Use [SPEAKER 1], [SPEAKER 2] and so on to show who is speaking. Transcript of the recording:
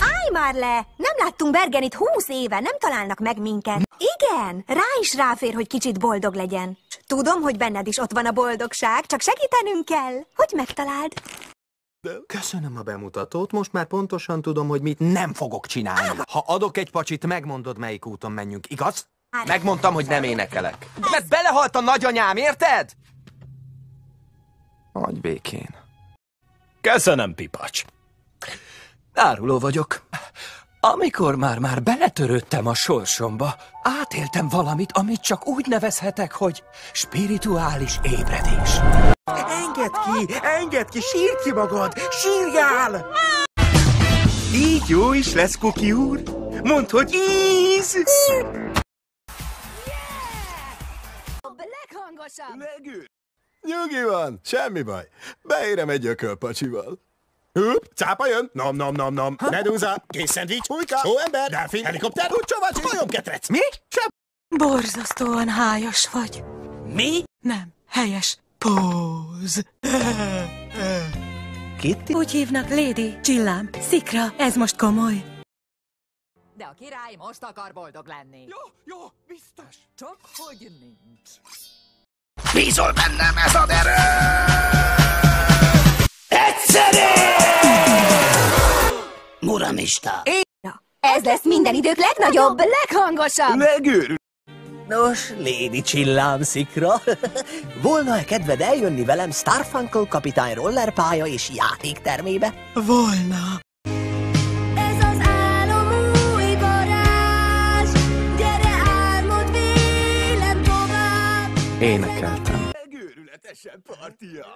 [SPEAKER 1] Állj már le! Nem láttunk Bergenit húsz éve, nem találnak meg minket. Igen, rá is ráfér, hogy kicsit boldog legyen. Tudom, hogy benned is ott van a boldogság, csak segítenünk kell. Hogy megtaláld?
[SPEAKER 2] Köszönöm a bemutatót, most már pontosan tudom, hogy mit nem fogok csinálni. Ha adok egy pacsit, megmondod, melyik úton menjünk, igaz? Megmondtam, hogy nem énekelek. Mert belehalt a nagyanyám, érted? Hagy békén.
[SPEAKER 3] Köszönöm, Pipacs. Áruló vagyok. Amikor már-már beletörődtem a sorsomba, átéltem valamit, amit csak úgy nevezhetek, hogy spirituális ébredés.
[SPEAKER 2] Engedd ki, engedd ki, sírj ki magad, sírjál!
[SPEAKER 4] Így jó is lesz, Kuki úr. Mondd, hogy íz!
[SPEAKER 1] Leghangosabb!
[SPEAKER 5] Megül! Nyugi van, semmi baj. Beérem egy ökölpacsival. Hup, cápa jön, nom nom nom nom, medúza, kész szendvics, hújka, hóember, delfin, helikopter, csavacsi, majomketrec. Mi? Sem.
[SPEAKER 6] Borzasztóan hájas vagy.
[SPEAKER 3] Mi?
[SPEAKER 6] Nem, helyes. Póz.
[SPEAKER 3] Kitty?
[SPEAKER 6] Úgy hívnak Lady, Csillám, Szikra, ez most komoly.
[SPEAKER 7] De a király most akar boldog lenni.
[SPEAKER 3] Jó, jó, biztos.
[SPEAKER 7] Csak hogy nincs.
[SPEAKER 4] Bízol bennem ez a derő! Egyszerű! Muramista.
[SPEAKER 1] Ez lesz minden idők legnagyobb, leghangosabb!
[SPEAKER 4] Megőrül.
[SPEAKER 3] Nos, Lady Csillám Szikra, volna-e kedved eljönni velem Starfunkel kapitány rollerpálya és játéktermébe?
[SPEAKER 6] Volna.
[SPEAKER 2] Énekeltem.
[SPEAKER 4] Megőrületesen partia.